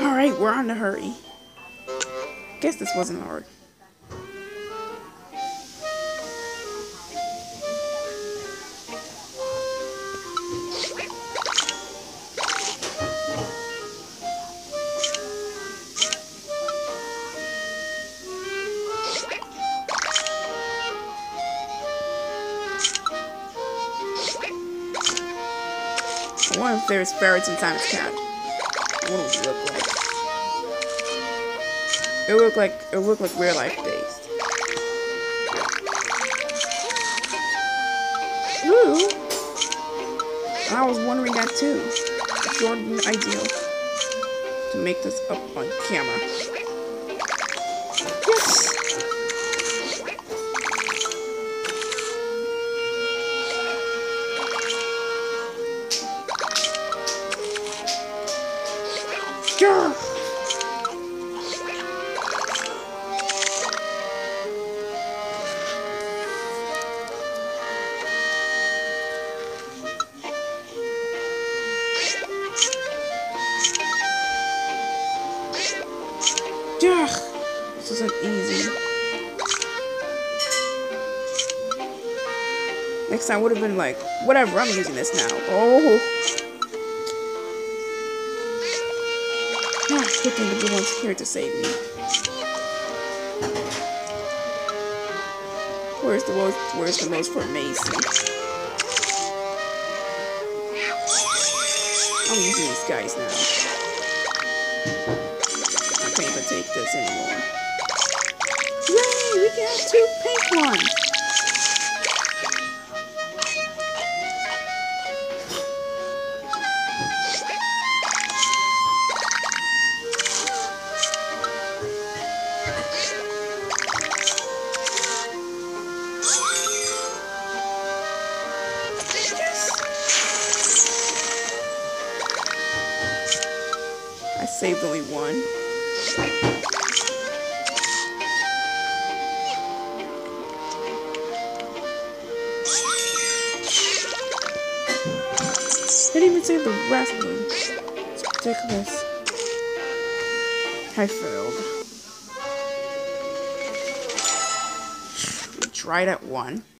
Alright, we're on the hurry. Guess this wasn't hard. I wonder if there's ferrets inside his cat. What it look like? It looked like it looked like real life based. Ooh. I was wondering that too. It's sure ideal to make this up on camera. Yes. Sure. This isn't easy. Next time would have been like, whatever, I'm using this now. Oh. Ah, good thing the blue one's here to save me. Where's the most, where's the most for Macy? I'm using these guys now. Take this anymore. Yay! We can have two pink ones! I saved only one. I didn't even save the rest of them. It's ridiculous. I failed. We tried at one.